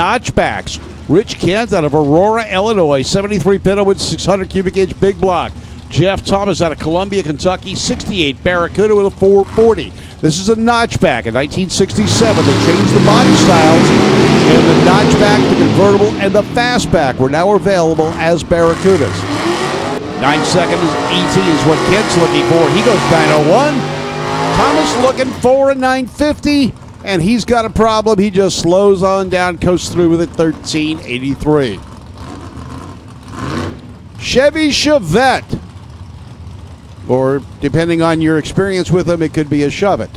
Notchbacks. Rich Kent out of Aurora, Illinois, 73 Pinto with, 600 cubic inch big block. Jeff Thomas out of Columbia, Kentucky, 68 Barracuda with a 440. This is a notchback in 1967. They changed the body styles, and the notchback, the convertible, and the fastback were now available as Barracudas. Nine seconds ET is what Kent's looking for. He goes 901. Thomas looking for a 950, and he's got a problem. He just slows on down, coasts through with it 1383. Chevy Chevette, or depending on your experience with them, it could be a Chevette.